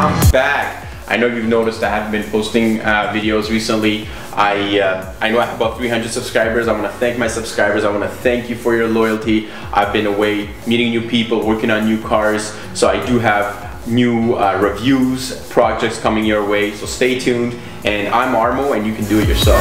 I'm back. I know you've noticed I haven't been posting uh, videos recently. I uh, I know I have about 300 subscribers. I want to thank my subscribers. I want to thank you for your loyalty. I've been away meeting new people, working on new cars. So I do have new uh, reviews, projects coming your way. So stay tuned. And I'm Armo, and you can do it yourself.